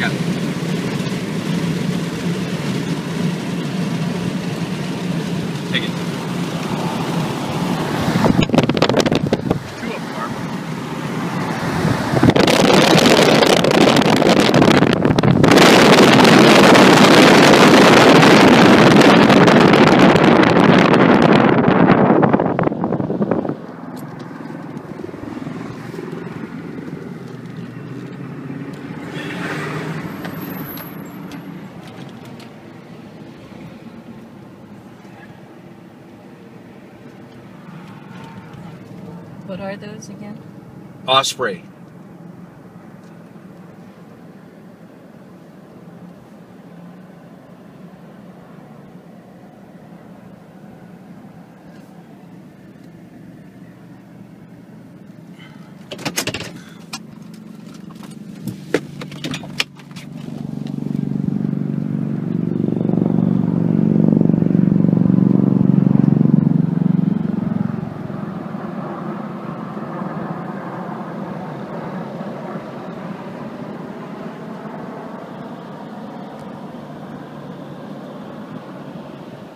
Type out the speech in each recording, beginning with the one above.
got. Take it. What are those again? Osprey.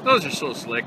Those are so slick.